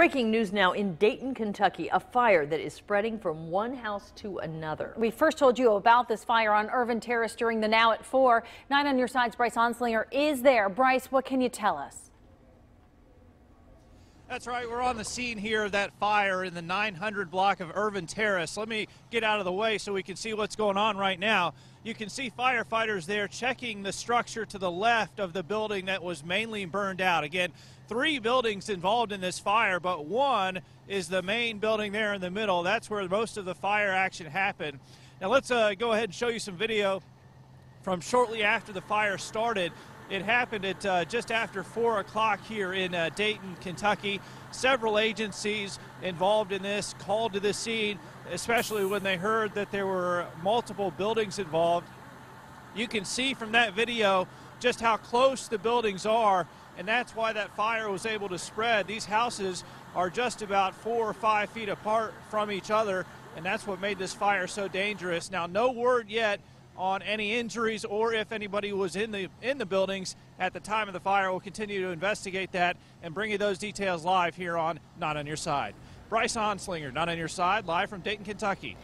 Breaking news now in Dayton, Kentucky, a fire that is spreading from one house to another. We first told you about this fire on Irvin Terrace during the Now at 4. Nine on your side's Bryce Onslinger is there. Bryce, what can you tell us? That's right. We're on the scene here of that fire in the 900 block of Irvin Terrace. Let me get out of the way so we can see what's going on right now. You can see firefighters there checking the structure to the left of the building that was mainly burned out. Again, three buildings involved in this fire, but one is the main building there in the middle. That's where most of the fire action happened. Now let's uh, go ahead and show you some video from shortly after the fire started. It happened at uh, just after 4 o'clock here in uh, Dayton, Kentucky. Several agencies involved in this called to the scene, especially when they heard that there were multiple buildings involved. You can see from that video just how close the buildings are, and that's why that fire was able to spread. These houses are just about four or five feet apart from each other, and that's what made this fire so dangerous. Now, no word yet on any injuries or if anybody was in the in the buildings at the time of the fire. We'll continue to investigate that and bring you those details live here on Nine on Your Side. Bryce Onslinger, Nine on Your Side, live from Dayton, Kentucky.